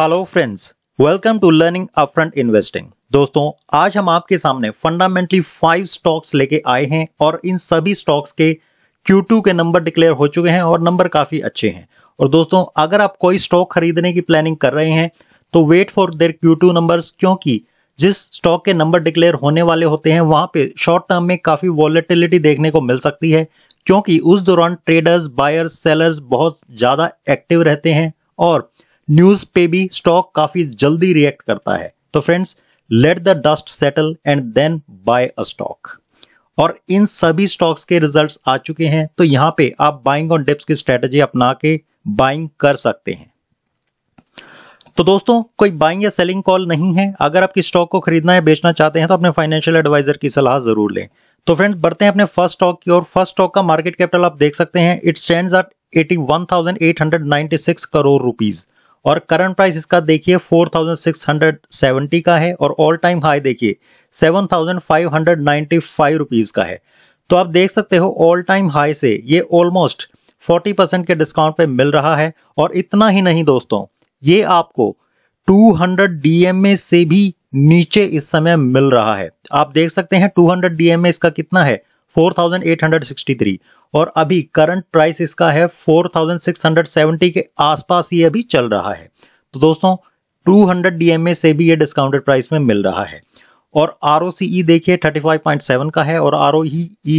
Hello friends welcome to learning upfront investing दोस्तों, आज हम आपके सामने फंडामेंटली फाइव स्टॉक्स लेके आए हैं और इन सभी स्टॉक्स के Q2 के नंबर डिक्लेयर हो चुके हैं और नंबर काफ़ी अच्छे हैं। और दोस्तों, अगर आप कोई स्टॉक खरीदने की प्लानिंग कर रहे हैं तो wait for their Q2 numbers क्योंकि जिस स्टॉक के नंबर डिक्लेयर होने वाले होते हैं, वहाँ पे शॉर्ट टर्म में काफ़ी वॉलेटिलिटी देखने को मिल सकती है क्योंकि उस दौरान ट्रेडर्स बायर्स सेलर्स बहुत ज़्यादा एक्टिव रहते हैं और न्यूज़ पे भी स्टॉक काफ़ी जल्दी रिएक्ट करता है। तो friends let the dust settle and then buy a stock और इन सभी स्टॉक्स के रिजल्ट्स आ चुके हैं तो यहाँ पे आप बाइंग ऑन डिप्स की स्ट्रेटजी अपना के बाइंग कर सकते हैं। तो दोस्तों कोई बाइंग या सेलिंग कॉल नहीं है। अगर आप आपकी स्टॉक को खरीदना या बेचना चाहते हैं तो अपने फाइनेंशियल एडवाइजर की सलाह ज़रूर लें। तो फ्रेंड्स बढ़ते हैं अपने फ़र्स्ट स्टॉक की और फ़र्स्ट स्टॉक का मार्केट कैपिटल आप देख सकते हैं। It stands at 81,896 crore rupees और करंट प्राइस इसका देखिए 4,670 का है और ऑल टाइम हाई देखिए 7,595 रुपीस का है। तो आप देख सकते हो ऑल टाइम हाई से ये ऑलमोस्ट 40 परसेंट के डिस्काउंट पे मिल रहा है और इतना ही नहीं दोस्तों ये आपको 200 डीएमए से भी नीचे इस समय मिल रहा है। आप देख सकते हैं 200 डीएमए इसका कितना है? 4863 और अभी करंट प्राइस इसका है 4670 के आसपास ये अभी चल रहा है। तो दोस्तों 200 डीएमए से भी ये डिस्काउंटेड प्राइस में मिल रहा है। और आर देखिए 35.7 का है और आर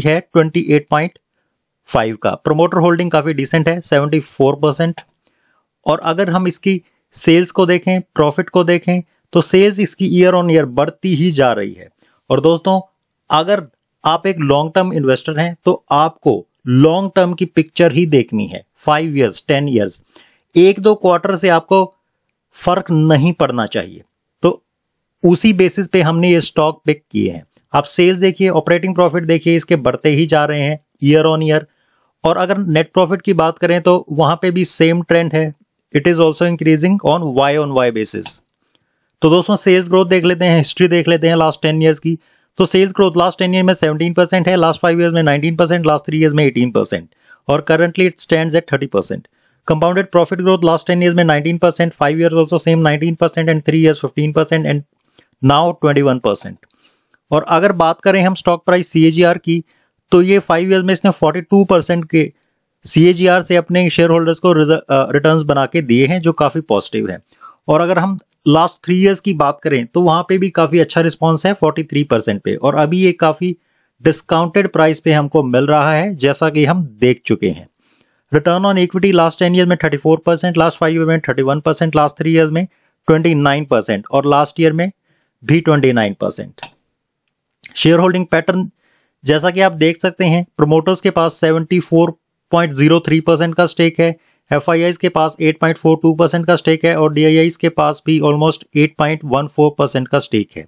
है 28.5 का। प्रमोटर होल्डिंग काफ़ी डिसेंट है 74 परसेंट और अगर हम इसकी सेल्स को देखें प्रॉफिट को देखें तो सेल्स इसकी ईयर ऑन ईयर बढ़ती ही जा रही है। और दोस्तों, अगर आप एक लॉन्ग टर्म इन्वेस्टर हैं तो आपको लॉन्ग टर्म की पिक्चर ही देखनी है फाइव ईयर्स टेन ईयर्स एक दो क्वार्टर से आपको फ़र्क नहीं पड़ना चाहिए। तो उसी बेसिस पे हमने ये स्टॉक पिक किए हैं। आप सेल्स देखिए ऑपरेटिंग प्रॉफिट देखिए, इसके बढ़ते ही जा रहे हैं ईयर ऑन ईयर और अगर नेट प्रॉफिट की बात करें तो वहाँ पे भी सेम ट्रेंड है। It is also increasing on Y on Y basis तो दोस्तों सेल्स ग्रोथ देख लेते हैं हिस्ट्री देख लेते हैं लास्ट टेन ईयर्स की। तो sales growth last ten year में सेवनटीन परसेंट है लास्ट फाइव ईयर में nineteen percent last three year में एटीन परसेंट और currently it stand at thirty percent compounded profit growth last ten year में nineteen percent five year also same nineteen percent and three year fifteen percent and now twenty one percent और अगर बात करें हम stock price CAGR की तो ये five year में इसने फोर्टी टू परसेंट के सी से अपने शेयर होल्डर्स को रिटर्न बना के दिए हैं, जो काफ़ी पॉजिटिव है। और अगर हम लास्ट थ्री इयर्स की बात करें तो वहाँ पे भी काफ़ी अच्छा रिस्पॉन्स है 43 परसेंट पे। और अभी ये काफ़ी डिस्काउंटेड प्राइस पे हमको मिल रहा है, जैसा कि हम देख चुके हैं। Return on equity last ten year में 34 परसेंट लास्ट फाइव ईयर में 31 परसेंट लास्ट थ्री ईयर में 29 परसेंट और लास्ट ईयर में भी 29 परसेंट शेयर होल्डिंग पैटर्न जैसा कि आप देख सकते हैं प्रोमोटर्स के पास 74.03 परसेंट का स्टेक है एफ़ के पास 8.42 परसेंट का स्टेक है और डी के पास भी ऑलमोस्ट 8.14 परसेंट का स्टेक है।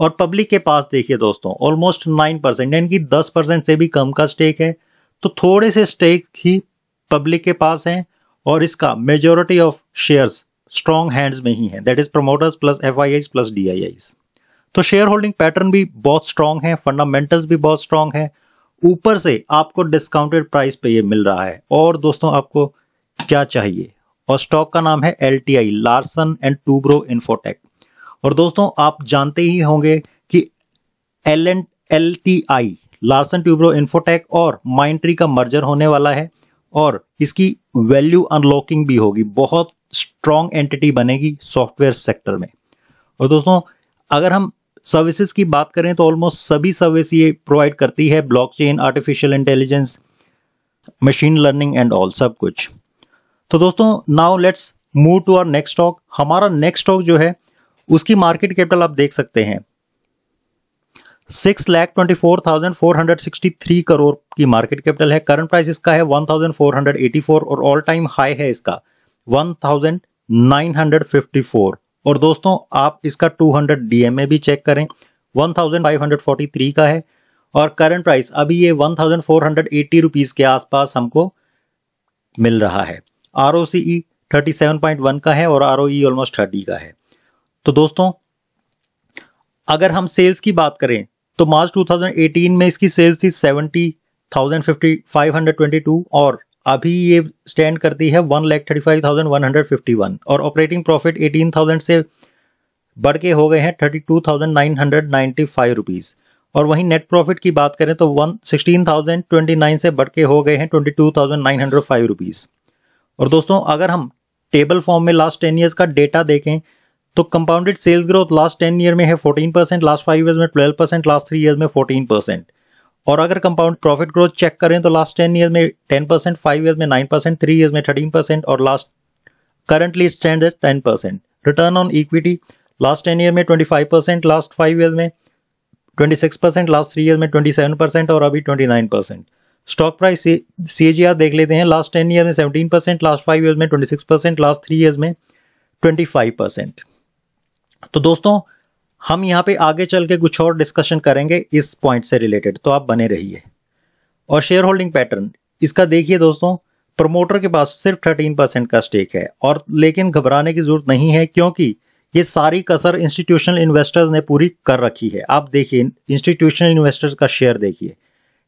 और पब्लिक के पास देखिए दोस्तों ऑलमोस्ट 9 परसेंट यानी कि 10 परसेंट से भी कम का स्टेक है। तो थोड़े से स्टेक ही पब्लिक के पास हैं और इसका majority of shares strong hands में ही है। That is promoters plus F plus D तो शेयर होल्डिंग पैटर्न भी बहुत स्ट्रांग है फंडामेंटल्स भी बहुत स्ट्रांग है। ऊपर से आपको डिस्काउंटेड प्राइस पे ये मिल रहा है। और दोस्तों, आपको क्या चाहिए? और स्टॉक का नाम है L T I Larsen and Toubro Infotech और दोस्तों, आप जानते ही होंगे कि L and L T I Larsen Toubro Infotech और माइंड ट्री का मर्जर होने वाला है और इसकी वैल्यू अनलॉकिंग भी होगी। बहुत स्ट्रॉन्ग एंटिटी बनेगी सॉफ्टवेयर सेक्टर में। और दोस्तों, अगर हम सर्विसेज़ की बात करें तो ऑलमोस्ट सभी सर्विस ये प्रोवाइड करती है blockchain artificial intelligence machine learning and all सब कुछ। तो दोस्तों now let's move to our next stock हमारा नेक्स्ट स्टॉक जो है, उसकी मार्केट कैपिटल आप देख सकते हैं। Six lakh twenty four thousand four hundred sixty three crore की मार्केट कैपिटल है। करंट प्राइस इसका है one thousand four hundred eighty four और ऑल टाइम हाई है इसका। One thousand nine hundred fifty four और दोस्तों, आप इसका टू हंड्रेड डीएमए भी चेक करें। One thousand five hundred forty three का है। और करंट प्राइस अभी ये one thousand four hundred eighty rupees के आसपास हमको मिल रहा है। R O C E thirty seven point one का है और R O E almost thirty का है। तो दोस्तों, अगर हम सेल्स की बात करें तो मार्च 2018 में इसकी सेल्स थी seventy thousand fifty five hundred twenty two और अभी ये स्टैंड करती है one lakh thirty five thousand one hundred fifty one और ऑपरेटिंग प्रॉफिट एटीन थाउज़ेंड से बढ़ के हो गए हैं thirty two thousand nine hundred ninety five rupees और वहीं नेट प्रॉफिट की बात करें तो one sixteen thousand twenty nine से बढ़ के हो गए हैं twenty two thousand nine hundred five rupees और दोस्तों, अगर हम टेबल फॉर्म में लास्ट टेन ईयर्स का डेटा देखें तो compounded sales growth last ten year में है fourteen percent last five years में twelve percent last three years में फोर्टीन परसेंट और अगर कंपाउंड प्रॉफिट ग्रोथ चेक करें तो लास्ट टेन ईयर में टेन परसेंट फाइव ईयर में नाइन परसेंट थ्री ईयर्स में थर्टीन परसेंट और last currently stand ten percent return on equity last ten year में twenty five percent last five year में twenty six percent last three year में twenty seven percent और अभी twenty nine percent stock price सी देख लेते हैं। Last ten year में seventeen percent last five year में twenty six percent last three years में ट्वेंटी फाइव परसेंट तो दोस्तों, हम यहाँ पे आगे चल के कुछ और डिस्कशन करेंगे इस पॉइंट से रिलेटेड तो आप बने रहिए। और शेयर होल्डिंग पैटर्न इसका देखिए दोस्तों प्रमोटर के पास सिर्फ़ थर्टीन परसेंट का स्टेक है। और लेकिन घबराने की ज़रूरत नहीं है, क्योंकि ये सारी कसर इंस्टीट्यूशनल इन्वेस्टर्स ने पूरी कर रखी है। आप देखिए इंस्टीट्यूशनल इन्वेस्टर्स का शेयर देखिए।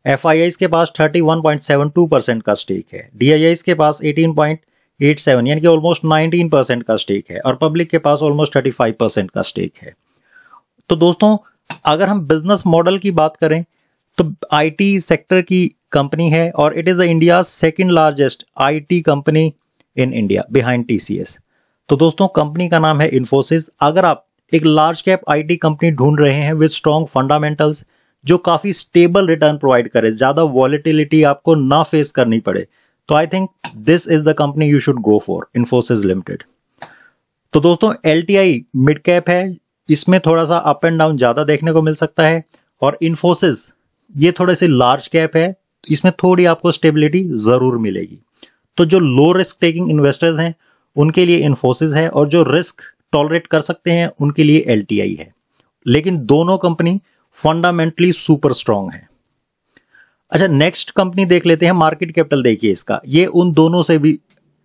एफ़ के पास 31.72 परसेंट का स्टेक है। डी के पास 18.87 यानी कि ऑलमोस्ट 19 परसेंट का स्टेक है और पब्लिक के पास ऑलमोस्ट 35 परसेंट का स्टेक है। तो दोस्तों, अगर हम बिज़नेस मॉडल की बात करें तो आईटी सेक्टर की कंपनी है और it is the India second largest IT company in India behind TCS तो दोस्तों कंपनी का नाम है इन्फोसिस अगर आप एक लार्ज कैप आईटी कंपनी ढूंढ रहे हैं विद स्ट्रॉन्ग फंडामेंटल्स जो काफ़ी स्टेबल रिटर्न प्रोवाइड करे, ज़्यादा वॉलिटिलिटी आपको ना फेस करनी पड़े। तो I think this is the company you should go for Infosys limited तो दोस्तों एलटीआई मिड कैप है, इसमें थोड़ा सा अप एंड डाउन ज़्यादा देखने को मिल सकता है, और इन्फोसिस ये थोड़े से लार्ज कैप है, इसमें थोड़ी आपको स्टेबिलिटी ज़रूर मिलेगी। तो जो लो रिस्क टेकिंग इन्वेस्टर्स हैं, उनके लिए इन्फोसिस है, और जो रिस्क टॉलरेट कर सकते हैं, उनके लिए एलटीआई है। लेकिन दोनों कंपनी फंडामेंटली सुपर स्ट्रांग है। अच्छा नेक्स्ट कंपनी देख लेते हैं, मार्केट कैपिटल देखिए इसका। ये उन दोनों से भी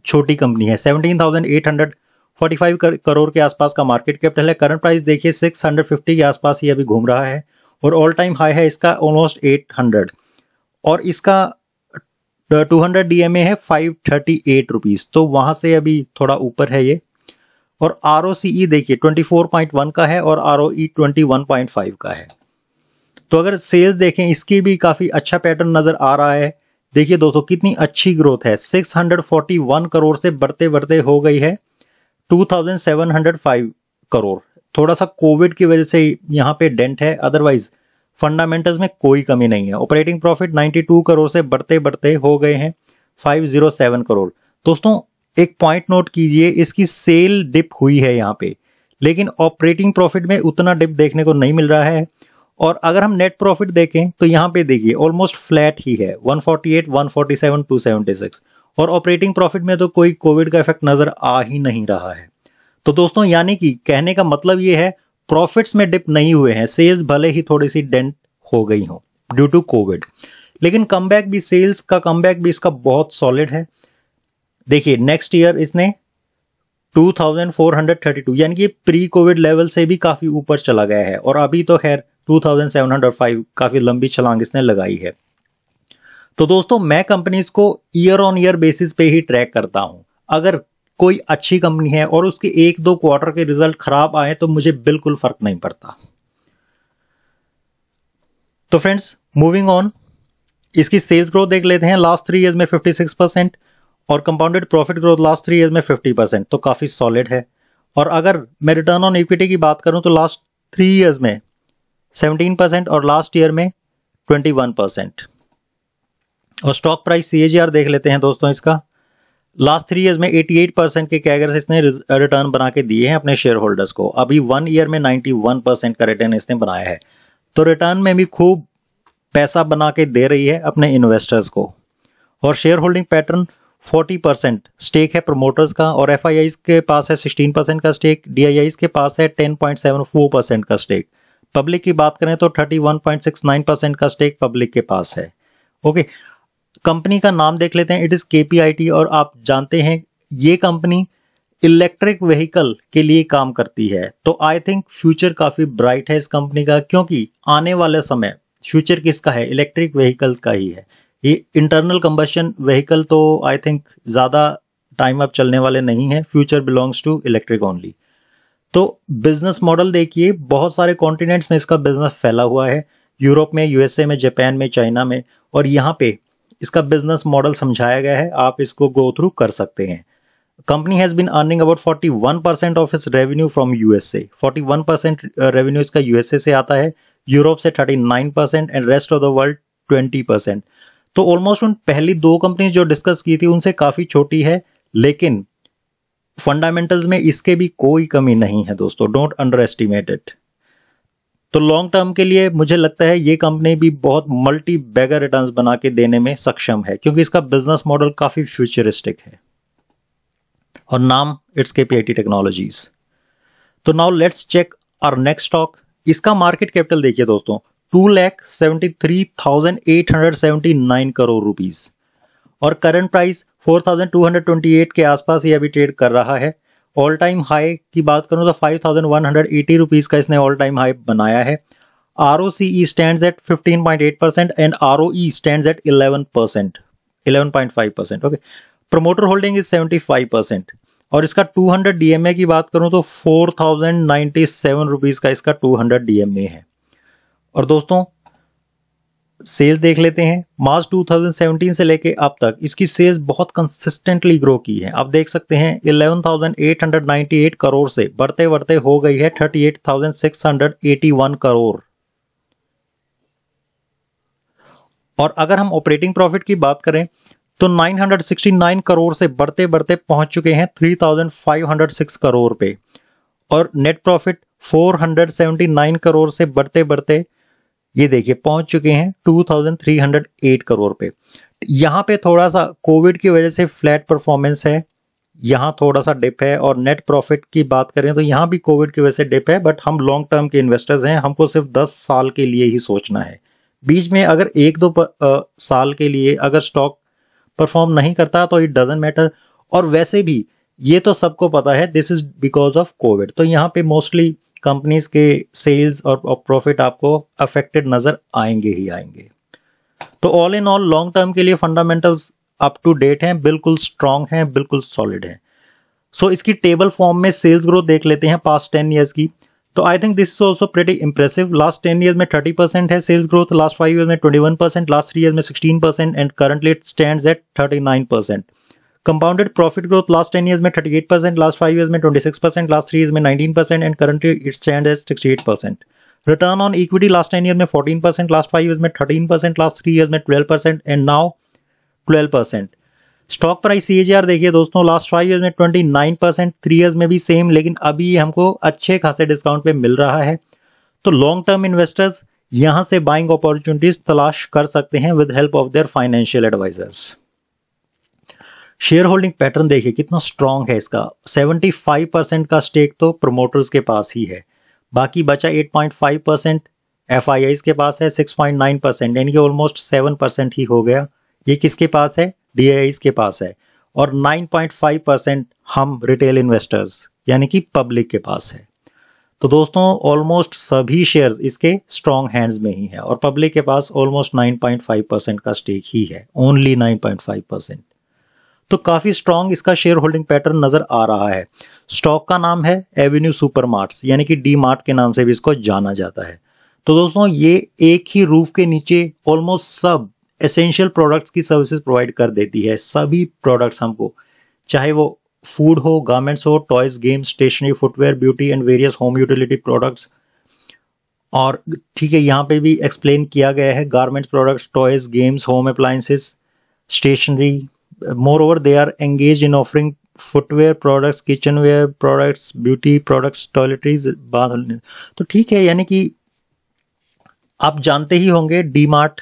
छोटी कंपनी है, seventeen thousand eight hundred 45 crore के आसपास का मार्केट कैपिटल है। करंट प्राइस देखिए 650 के आसपास ही अभी घूम रहा है और ऑल टाइम हाई है इसका ऑलमोस्ट 800 और इसका 200 डीएमए है 538 रुपीस तो वहाँ से अभी थोड़ा ऊपर है ये। और आर e देखिए 24.1 का है और आर ओ e का है। तो अगर सेल्स देखें, इसकी भी काफ़ी अच्छा पैटर्न नज़र आ रहा है। देखिए दोस्तों, कितनी अच्छी ग्रोथ है। 641 करोड़ से बढ़ते बढ़ते हो गई है। 2705 करोड़। थोड़ा सा कोविड की वजह से यहाँ पे डेंट है। अदरवाइज़ फंडामेंटल्स में कोई कमी नहीं है। ऑपरेटिंग प्रॉफिट 92 करोड़ से बढ़ते बढ़ते हो गए हैं। 507 करोड़। दोस्तों, एक पॉइंट नोट कीजिए, इसकी सेल डिप हुई है यहाँ पे। लेकिन ऑपरेटिंग प्रॉफिट में उतना डिप देखने को नहीं मिल रहा है। और अगर हम नेट प्रॉफिट देखें तो यहाँ पे देखिए ऑलमोस्ट फ्लैट ही है 148, 147, 276 और ऑपरेटिंग प्रॉफिट में तो कोई कोविड का इफ़ेक्ट नज़र आ ही नहीं रहा है। तो दोस्तों यानी कि कहने का मतलब ये है प्रॉफिट्स में डिप नहीं हुए हैं सेल्स भले ही थोड़ी सी डेंट हो गई हो ड्यू टू कोविड लेकिन कम भी सेल्स का कम भी इसका बहुत सॉलिड है। देखिए नेक्स्ट ईयर इसने 2432 यानी कि प्री कोविड लेवल से भी काफ़ी ऊपर चला गया है। और अभी तो खैर 2705 काफ़ी लंबी छलांग इसने लगाई है। तो दोस्तों, मैं कंपनीज़ को ईयर ऑन ईयर बेसिस पे ही ट्रैक करता हूँ। अगर कोई अच्छी कंपनी है और उसके एक दो क्वार्टर के रिज़ल्ट खराब आए तो मुझे बिल्कुल फ़र्क नहीं पड़ता। तो फ्रेंड्स मूविंग ऑन इसकी सेल्स ग्रोथ देख लेते हैं। लास्ट थ्री इयर्स में 56 परसेंट और compounded profit growth last three years में 50 परसेंट तो काफ़ी सॉलिड है। और अगर मैं रिटर्न ऑन इक्विटी की बात करूँ तो लास्ट थ्री इयर्स में 17 परसेंट और लास्ट ईयर में 21 परसेंट। और स्टॉक प्राइस CAGR देख लेते हैं दोस्तों इसका। लास्ट थ्री ईयर्स में 88 परसेंट के कैगर से इसने रिटर्न बना के दिए हैं अपने शेयर होल्डर्स को। अभी वन ईयर में 91 परसेंट का रिटर्न इसने बनाया है। तो रिटर्न में भी खूब पैसा बना के दे रही है अपने इन्वेस्टर्स को। और share holding pattern 40 percent stake है प्रमोटर्स का और एफ़ के पास है 16 परसेंट का स्टेक डीआईआई के पास है 10.74 परसेंट का स्टेक पब्लिक की बात करें तो 31.69 परसेंट का स्टेक पब्लिक के पास है। ओके कंपनी का नाम देख लेते हैं। इट इज़ केपीआईटी और आप जानते हैं, ये कंपनी इलेक्ट्रिक व्हीकल के लिए काम करती है। तो आई थिंक फ्यूचर काफ़ी ब्राइट है इस कंपनी का, क्योंकि आने वाले समय फ्यूचर किसका है? इलेक्ट्रिक व्हीकल्स का ही है। ये इंटरनल कंबशन व्हीकल तो आई थिंक ज़्यादा टाइम अब चलने वाले नहीं है। Future belongs to electric only तो बिज़नेस मॉडल देखिए, बहुत सारे कॉन्टिनेंट्स में इसका बिज़नेस फैला हुआ है। यूरोप में यूएसए में जापान में चाइना में, और यहाँ पे इसका बिज़नेस मॉडल समझाया गया है। आप इसको गो थ्रू कर सकते हैं। Company has been earning about 41 percent of its revenue from USA 41 percent revenue इसका यूएसए से आता है यूरोप से 39 percent and rest of the world 20 percent तो ऑलमोस्ट उन पहली दो कंपनी जो डिस्कस की थी, उनसे काफ़ी छोटी है, लेकिन फंडामेंटल्स में इसके भी कोई कमी नहीं है दोस्तों डोंट अंडर एस्टिमेट इट तो लॉन्ग टर्म के लिए मुझे लगता है ये कंपनी भी बहुत मल्टी बैगर रिटर्न्स बना के देने में सक्षम है, क्योंकि इसका बिज़नेस मॉडल काफ़ी फ्यूचरिस्टिक है। और नाम इट्स के पी टेक्नोलॉजीज़ तो now let's check our next stock इसका मार्केट कैपिटल देखिए दोस्तों two lakh seventy three thousand eight hundred seventy nine crore rupees और current price four thousand two hundred twenty eight के आसपास ये अभी trade कर रहा है। ऑल टाइम हाई की बात करूँ तो फाइव थाउज़ेंड हंड्रेड का इसने ऑल टाइम हाई बनाया है। R O C E stand at fifteen point and R O E stand at eleven percent eleven okay promoter holding is seventy five percent और इसका 200 डीएमए की बात करूँ तो फोर थाउज़ेंड का इसका 200 डीएमए है। और दोस्तों सेल्स देख लेते हैं। मार्च 2017 से लेके अब तक इसकी सेल्स बहुत कंसिस्टेंटली ग्रो की है। आप देख सकते हैं 11,898 करोड़ से बढ़ते बढ़ते हो गई है 38,681 करोड़। और अगर हम ऑपरेटिंग प्रॉफिट की बात करें तो 969 करोड़ से बढ़ते बढ़ते पहुँच चुके हैं 3506 करोड़ पे। और नेट प्रॉफिट 479 करोड़ से बढ़ते बढ़ते ये देखिए पहुँच चुके हैं 2308 करोड़ पे। यहाँ पे थोड़ा सा कोविड की वजह से फ्लैट परफॉर्मेंस है। यहाँ थोड़ा सा डिप है और नेट प्रॉफिट की बात करें तो यहाँ भी कोविड की वजह से डिप है बट हम लॉन्ग टर्म के इन्वेस्टर्स हैं हमको सिर्फ़ 10 साल के लिए ही सोचना है। बीच में अगर एक दो आ, साल के लिए अगर स्टॉक परफॉर्म नहीं करता तो इट डजेंट मैटर और वैसे भी ये तो सबको पता है this is because of Covid तो यहाँ पे मोस्टली कंपनीज़ के सेल्स और प्रॉफिट आपको अफेक्टेड नज़र आएँगे ही आएँगे। तो all in all long term के लिए फंडामेंटल्स अप टू डेट हैं बिल्कुल स्ट्रांग हैं बिल्कुल सॉलिड हैं। सो so, इसकी टेबल फॉर्म में सेल्स ग्रोथ देख लेते हैं पास्ट टेन ईयर्स की। तो I think this is also pretty impressive last ten years में थर्टी परसेंट है sales growth last five year में twenty one percent last three year में sixteen percent and currently it stand at thirty nine percent compounded profit growth last ten years में thirty eight percent last five years में twenty six percent last three years में nineteen percent and currently it stand at sixty eight percent return on equity last ten year में fourteen percent last five years में thirteen percent last three years में twelve percent and now twelve percent stock price सी देखिए दोस्तों last five year में twenty nine percent three years में भी same लेकिन अभी हमको अच्छे खासे डिस्काउंट पे मिल रहा है। तो लॉन्ग टर्म इन्वेस्टर्स यहाँ से बाइंग अपॉर्चुनिटीज़ तलाश कर सकते हैं with help of their financial advisers share holding pattern देखिए, कितना स्ट्रांग है इसका। 75 परसेंट का स्टेक तो प्रोमोटर्स के पास ही है। बाकी बचा 8.5 परसेंट एफ़ के पास है 6.9 परसेंट यानी कि ऑलमोस्ट 7 परसेंट ही हो गया। ये किसके पास है? डी के पास है। और 9.5 परसेंट हम रिटेल इन्वेस्टर्स यानी कि पब्लिक के पास है। तो दोस्तों ऑलमोस्ट सभी शेयर्स इसके स्ट्रॉन्ग हैंड्स में ही है और पब्लिक के पास ऑलमोस्ट 9.5 परसेंट का स्टेक ही है। ओनली 9.5 परसेंट तो काफ़ी स्ट्रॉन्ग इसका शेयर होल्डिंग पैटर्न नज़र आ रहा है। स्टॉक का नाम है एवेन्यू सुपर यानी कि डी मार्ट के नाम से भी इसको जाना जाता है। तो दोस्तों, ये एक ही रूफ के नीचे ऑलमोस्ट सब एसेंशियल प्रोडक्ट्स की सर्विसेज़ प्रोवाइड कर देती है। सभी प्रोडक्ट्स हमको, चाहे वो फ़ूड हो गारमेंट्स हो toys games stationery footwear beauty and various home utility products और ठीक है, यहाँ पे भी एक्सप्लेन किया गया है। Garments products toys games home appliances stationery moreover they are engage in offering footwear products kitchenware products beauty products toiletries तो ठीक है, यानी कि आप जानते ही होंगे डी मार्ट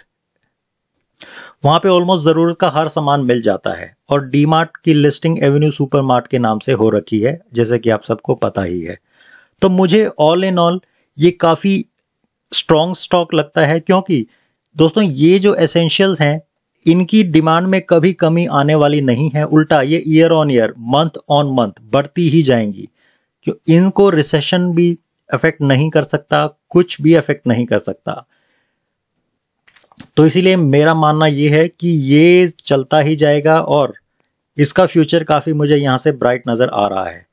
वहाँ पे ऑलमोस्ट ज़रूरत का हर सामान मिल जाता है। और डी मार्ट की लिस्टिंग एवेन्यू सुपर मार्ट के नाम से हो रखी है, जैसे कि आप सबको पता ही है। तो मुझे ऑल इन ऑल ये काफ़ी स्ट्रॉन्ग स्टॉक लगता है, क्योंकि दोस्तों, ये जो एसेंशियल्स हैं इनकी डिमांड में कभी कमी आने वाली नहीं है। उल्टा, ये year on year month on month बढ़ती ही जाएँगी। क्यों? इनको रिसेशन भी अफेक्ट नहीं कर सकता, कुछ भी अफेक्ट नहीं कर सकता। तो इसीलिए मेरा मानना यह है कि ये चलता ही जाएगा और इसका फ्यूचर काफ़ी मुझे यहाँ से ब्राइट नज़र आ रहा है।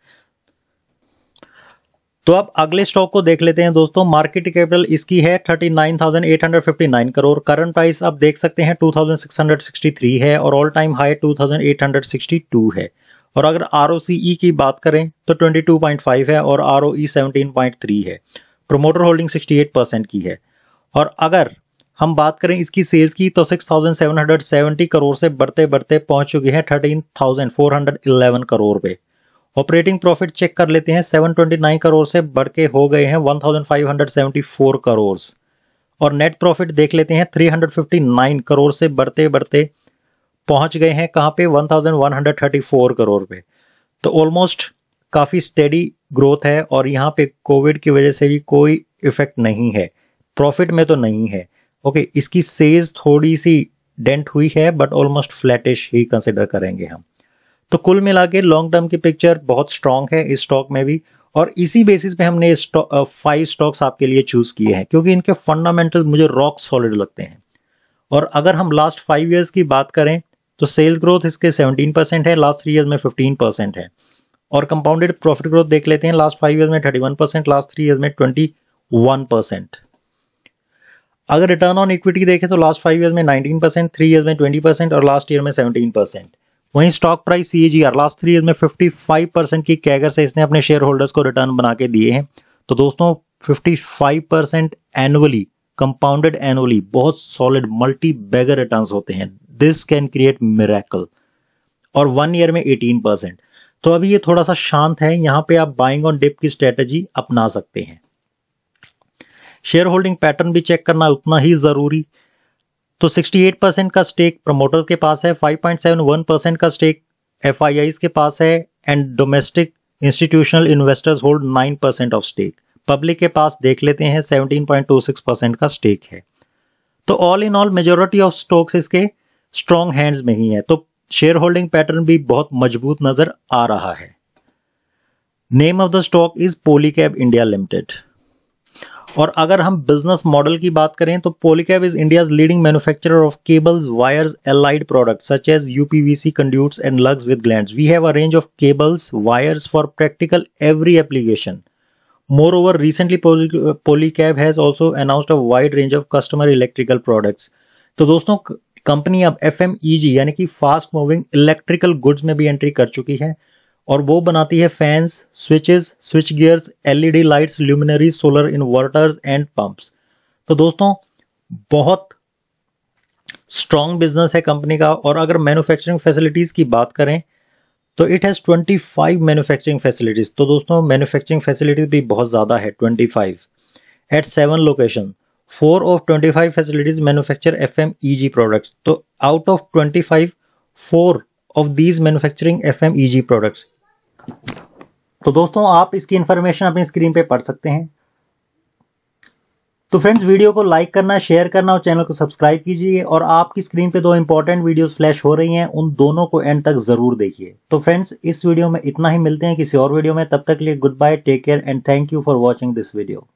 तो अब अगले स्टॉक को देख लेते हैं दोस्तों। मार्केट कैपिटल इसकी है 39,859 करोड़। करंट प्राइस आप देख सकते हैं 2,663 है और ऑल टाइम हाई 2,862 है। और अगर आर e की बात करें तो 22.5 है और आर ओ 17.3 है। प्रोमोटर होल्डिंग 68 परसेंट की है। और अगर हम बात करें इसकी सेल्स की तो 6,770 करोड़ से बढ़ते बढ़ते पहुँच चुके हैं 13,411 करोड़ पे। ऑपरेटिंग प्रॉफिट चेक कर लेते हैं। 729 करोड़ से बढ़ के हो गए हैं 1574 करोड़। और नेट प्रॉफिट देख लेते हैं 359 करोड़ से बढ़ते बढ़ते पहुँच गए हैं। कहाँ पे? 1134 करोड़ पे। तो ऑलमोस्ट काफ़ी स्टेडी ग्रोथ है और यहाँ पे कोविड की वजह से भी कोई इफ़ेक्ट नहीं है। प्रॉफिट में तो नहीं है। ओके इसकी सेल्स थोड़ी सी डेंट हुई है बट ऑलमोस्ट फ्लैटिश ही कंसिडर करेंगे हम। तो कुल मिला के लॉन्ग टर्म की पिक्चर बहुत स्ट्रांग है इस स्टॉक में भी और इसी बेसिस पे हमने फाइव स्टॉक्स आपके लिए चूज़ किए हैं, क्योंकि इनके फंडामेंटल मुझे रॉक सॉलिड लगते हैं। और अगर हम लास्ट फाइव ईयर्स की बात करें तो सेल्स ग्रोथ इसके 17 परसेंट है लास्ट थ्री ईयर्स में 15 परसेंट है। और कंपाउंडेड प्रॉफिट ग्रोथ देख लेते हैं लास्ट फाइव ईयर्स में 31 परसेंट लास्ट थ्री ईयर्स में 21 परसेंट अगर रिटर्न ऑन इक्विटी देखें तो लास्ट फाइव ईयर में 19 परसेंट थ्री ईयर में 20 परसेंट और लास्ट ईयर में 17 परसेंट वहीं स्टॉक प्राइस सी लास्ट थ्री ईयर में 55 परसेंट की कैगर से इसने अपने शेयर होल्डर्स को रिटर्न बना के दिए हैं। तो दोस्तों 55 परसेंट एनुअली कंपाउंडेड एनुअली बहुत सॉलिड मल्टी बैगर रिटर्न होते हैं। दिस कैन क्रिएट मिरेकल और वन ईयर में 18 परसेंट तो अभी ये थोड़ा सा शांत है, यहाँ पे आप बाइंग ऑन डिप की स्ट्रेटेजी अपना सकते हैं। शेयर होल्डिंग पैटर्न भी चेक करना उतना ही ज़रूरी। तो 68 परसेंट का स्टेक प्रमोटर्स के पास है 5.71 परसेंट का स्टेक एफ़ के पास है and domestic institutional investors hold 9 percent of stake public के पास देख लेते हैं 17.26 परसेंट का स्टेक है। तो all in all majority of stocks इसके स्ट्रॉन्ग हैंड्स में ही है। तो शेयर होल्डिंग पैटर्न भी बहुत मज़बूत नज़र आ रहा है। Name of the stock is Polycab India limited और अगर हम बिज़नेस मॉडल की बात करें तो Polycab is India leading manufacturer of cables wires allied products such as UPVC conduits and lugs with glands we have a range of cables wires for practical every application Moreover, recently Polycab has also announced a wide range of customer electrical products. तो दोस्तों company अब F यानी कि fast moving electrical goods में भी entry कर चुकी है। और वो बनाती है fans switches switch gears LED lights luminary solar inverters and pumps तो दोस्तों, बहुत स्ट्रॉन्ग बिज़नेस है कंपनी का और अगर मैन्युफैक्चरिंग फैसिलिटीज़ की बात करें तो इट हैज़ 25 मैन्युफैक्चरिंग फैसिलिटीज़ तो दोस्तों मैन्युफैक्चरिंग फैसिलिटीज़ भी बहुत ज़्यादा है 25 eight seven location four of 25 facilities manufacture F M E G products तो out of 25 four of these manufacturing F M E G products तो दोस्तों, आप इसकी इंफॉर्मेशन अपनी स्क्रीन पे पढ़ सकते हैं। तो फ्रेंड्स वीडियो को लाइक करना शेयर करना और चैनल को सब्सक्राइब कीजिए और आपकी स्क्रीन पे दो इंपॉर्टेंट वीडियोस फ्लैश हो रही हैं, उन दोनों को एंड तक ज़रूर देखिए। तो फ्रेंड्स इस वीडियो में इतना ही, मिलते हैं किसी और वीडियो में। तब तक लिए good bye take care and thank you for watching this video